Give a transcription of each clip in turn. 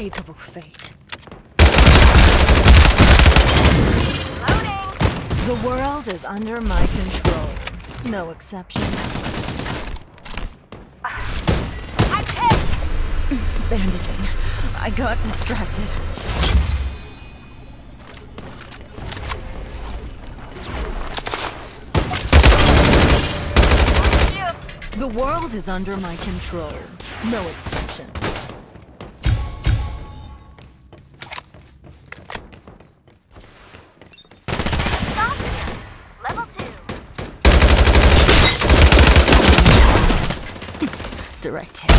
inescapable fate. Loading! The world is under my control. No exception. I'm hit! Bandaging. I got distracted. The world is under my control. No exception. Direct hit.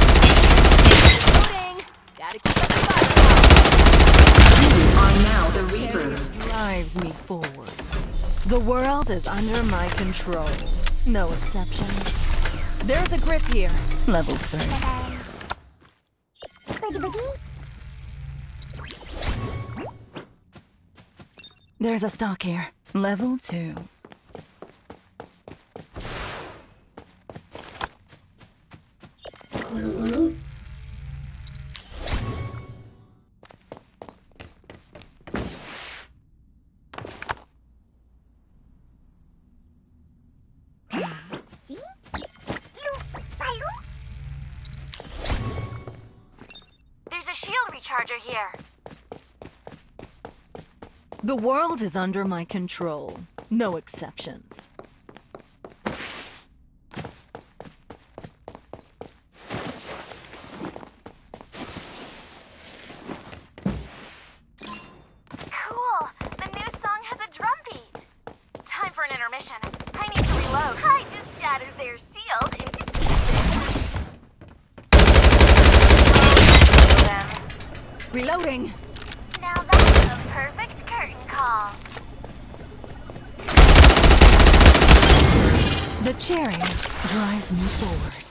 You are now the Reaper. drives me forward. The world is under my control. No exceptions. There's a grip here. Level 3. There's a stock here. Level 2. Recharger here. The world is under my control. No exceptions. Cool! The new song has a drum. Time for an intermission. I need to reload. I just shattered their shield into pieces. Them. Reloading! Now that's a perfect curtain call. The chariot drives me forward.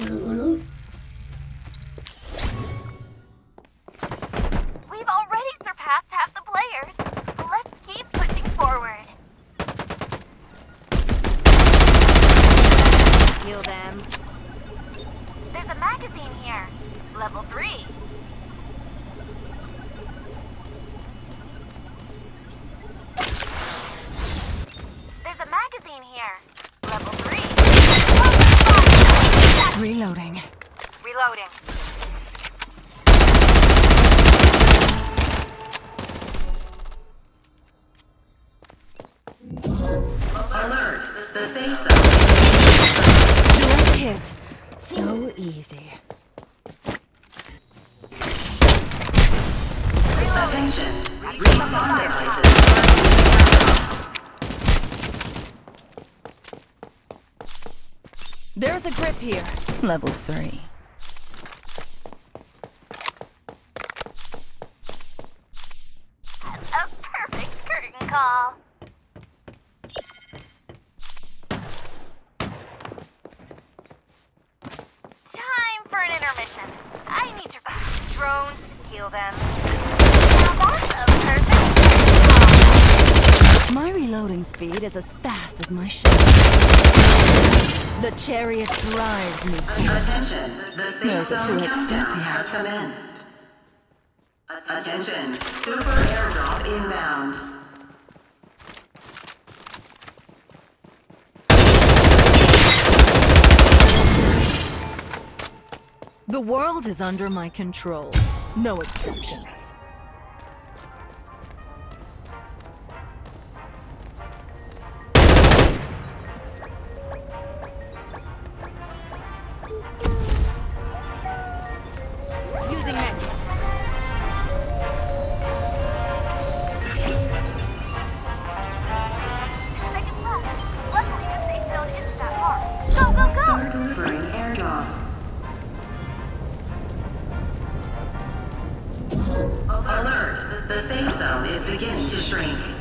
Yeah. Reloading. Alert! The safe zone. Direct hit. So easy. Attention! Respawn devices. There's a grip here. Level 3. A perfect curtain call. Time for an intermission. I need to drones heal them. Now that's a perfect curtain My reloading speed is as fast as my shot. The chariot drives me. Attention! The safe There's a 2x step here. has commenced. Attention! Super airdrop inbound. The world is under my control. No exceptions. Using next. The safe zone is beginning to shrink.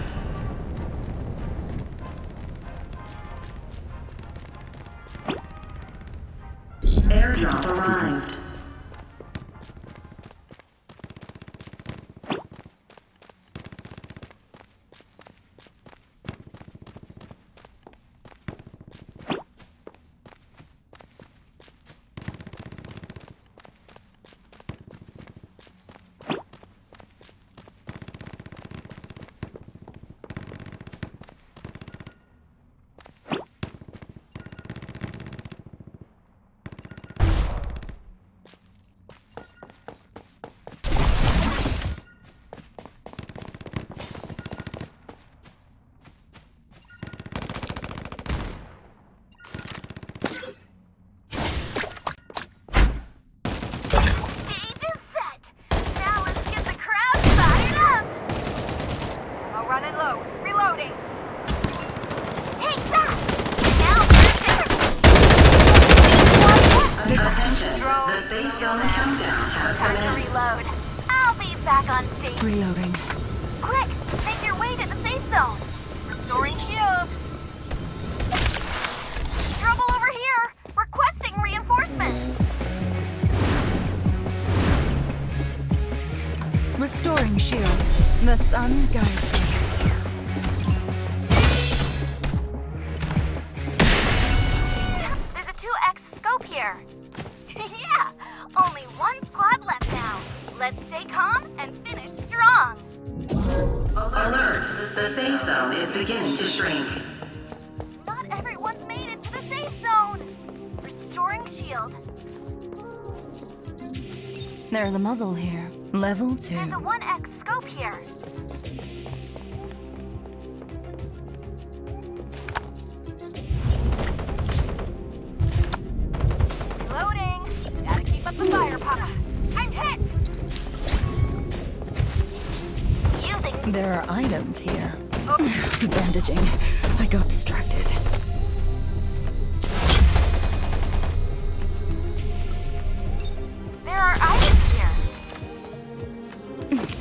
Be back on stage. Reloading. Quick, make your way to the safe zone. Restoring shield. Trouble over here. Requesting reinforcements. Restoring shield. The sun guides me. There's a 2x scope here. yeah, only one squad left. Let's stay calm and finish strong. Alert! The safe zone is beginning to shrink. Not everyone's made it to the safe zone. Restoring shield. There's a muzzle here. Level two. There's a 1x scope here. Reloading. Gotta keep up the firepower. I'm hit. There are items here. Bandaging. I got distracted. there are items here.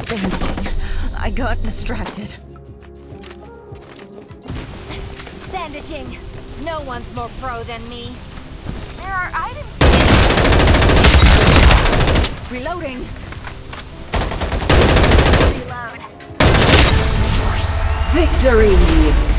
Bandaging. I got distracted. Bandaging. No one's more pro than me. There are items. Reloading. Victory!